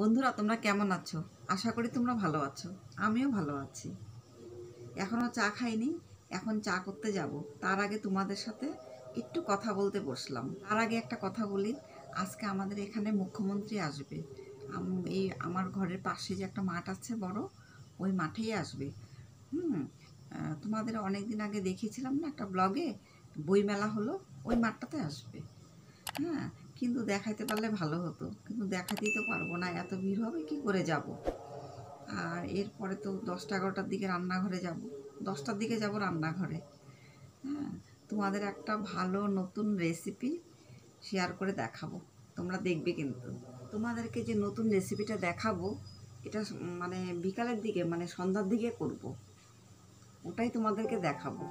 বন্ধুরা, তোমরা কেমন আছো? আশা করি তোমরা ভালো আছো। আমিও ভালো আছি। এখনও চা খাইনি, এখন চা করতে যাব। তার আগে তোমাদের সাথে একটু কথা বলতে বসলাম। তার আগে একটা কথা বলি, আজকে আমাদের এখানে মুখ্যমন্ত্রী আসবে। এই আমার ঘরের পাশে যে একটা মাঠ আছে বড়, ওই মাঠেই আসবে। হুম তোমাদের অনেক দিন আগে দেখিয়েছিলাম না একটা ব্লগে, বইমেলা হলো, ওই মাঠটাতে আসবে। হ্যাঁ কিন্তু দেখাইতে পারলে ভালো হতো। কিন্তু দেখাতেই তো পারব না, এত ভিড় হবে, কি করে যাব? আর এরপরে তো দশটা, এগারোটার দিকে রান্নাঘরে যাব। দশটার দিকে যাব রান্নাঘরে। হ্যাঁ তোমাদের একটা ভালো নতুন রেসিপি শেয়ার করে দেখাবো। তোমরা দেখবে কিন্তু। তোমাদেরকে যে নতুন রেসিপিটা দেখাবো, এটা মানে বিকালের দিকে মানে সন্ধ্যার দিকে করব। ওটাই তোমাদেরকে দেখাবো।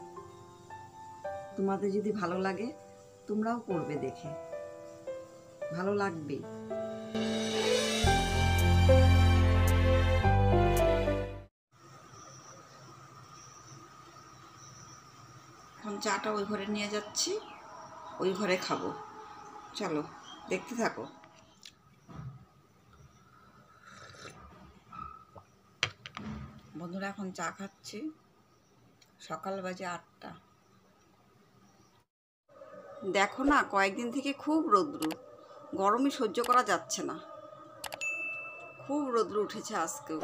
তোমাদের যদি ভালো লাগে, তোমরাও করবে দেখে। ভালো লাগবে। এখন চাটা ওই ঘরে নিয়ে যাচ্ছি, ওই ঘরে খাব। চলো, দেখতে থাকো। বন্ধুরা এখন চা খাচ্ছি, সকাল বাজে আটটা। দেখো না, কয়েকদিন থেকে খুব রৌদ্র। গরমই সহ্য করা যাচ্ছে না। খুব রৌদ্র উঠেছে আজকেও।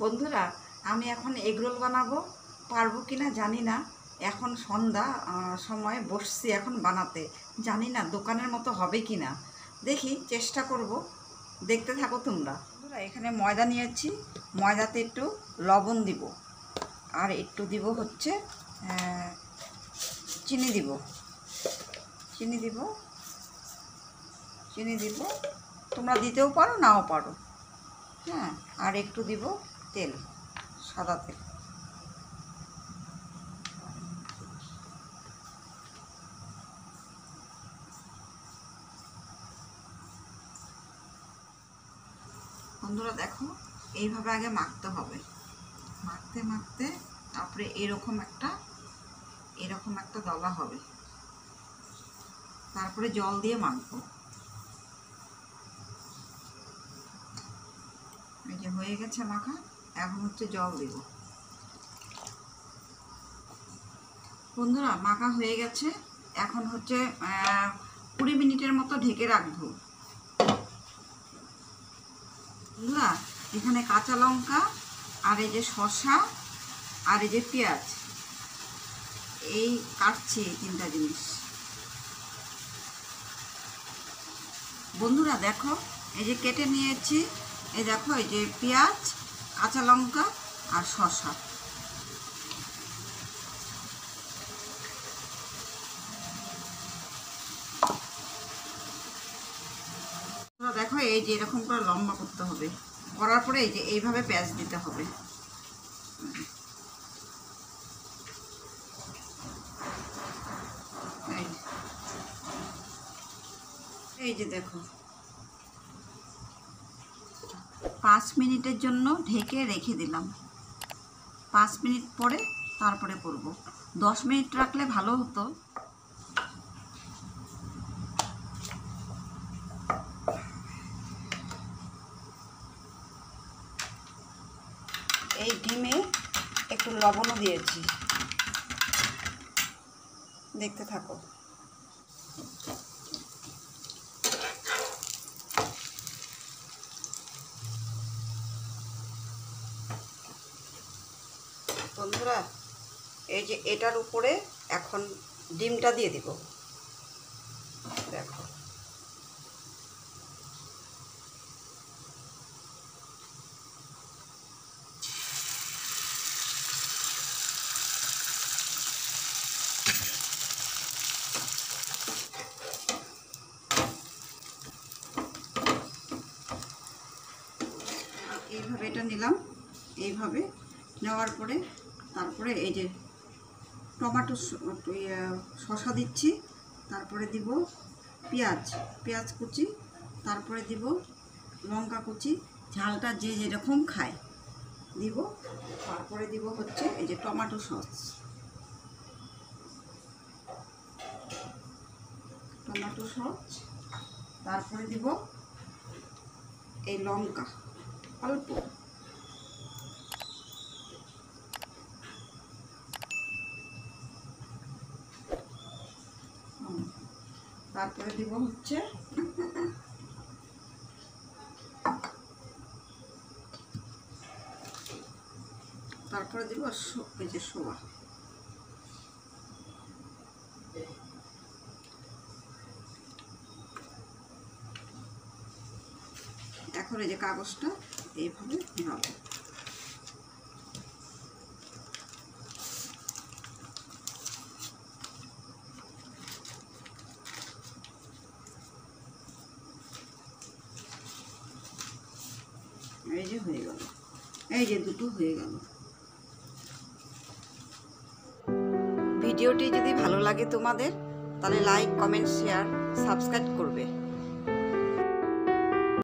বন্ধুরা, আমি এখন এগরোল বানাবো। পারব কিনা জানি না। এখন সন্ধ্যা সময়, বসছি এখন বানাতে। জানি না দোকানের মতো হবে কি না দেখি, চেষ্টা করব। দেখতে থাকো তোমরা। এখানে ময়দা নিয়েছি। ময়দাতে একটু লবণ দিব। আর একটু দিব হচ্ছে চিনি দিব। চিনি দিব। চিনি দিব। তোমরা দিতেও পারো, নাও পারো। হ্যাঁ আর একটু দিব তেল, সাদা তেল। বন্ধুরা দেখো, এইভাবে আগে মাখতে হবে। মাখতে মাখতে, তারপরে এরকম একটা এরকম একটা দলা হবে। তারপরে জল দিয়ে মাখবো। এই যে হয়ে গেছে মাখা, এখন হচ্ছে জল দেব। বন্ধুরা, মাখা হয়ে গেছে। এখন হচ্ছে কুড়ি মিনিটের মতো ঢেকে রাখব। বন্ধুরা এখানে কাঁচা লঙ্কা, আর এই যে শসা, আর এই যে পেঁয়াজ। এই কাটছি এই তিনটা জিনিস। বন্ধুরা দেখো, এই যে কেটে নিয়েছি, এই দেখো, এই যে পেঁয়াজ, কাঁচা লঙ্কা, আর শসা তোমরা দেখো এই যে এরকম করে লম্বা করতে হবে। করার পরে এই যে এইভাবে পেঁয়াজ দিতে হবে। এই যে দেখো। পাঁচ মিনিটের জন্য ঢেকে রেখে দিলাম। পাঁচ মিনিট পরে তারপরে করব। দশ মিনিট রাখলে ভালো হতো এই ডিমে একটু লবণও দিয়েছি। দেখতে থাকো। বন্ধুরা, এই যে এটার উপরে এখন ডিমটা দিয়ে দিব দেখো এইভাবে এটা নিলাম এইভাবে নেওয়ার পরে তারপরে এই যে টমেটো শসা দিচ্ছি, তারপরে দিব পেঁয়াজ পেঁয়াজ কুচি, তারপরে দিব লঙ্কা কুচি, ঝালটা যে যেরকম খায় দিব, তারপরে দিব হচ্ছে এই যে টমেটো সস। টমেটো সস, তারপরে দিব এই লঙ্কা, অল্প হুম। তারপরে দিব হচ্ছে তারপরে দিব এই যে সোয়া এখন এই যে কাগজটা এইভাবে নাড়ব এই যে হয়ে গেল এই যে দুটো হয়ে গেল। ভিডিওটি যদি ভালো লাগে তোমাদের, তাহলে লাইক কমেন্ট শেয়ার সাবস্ক্রাইব করবে।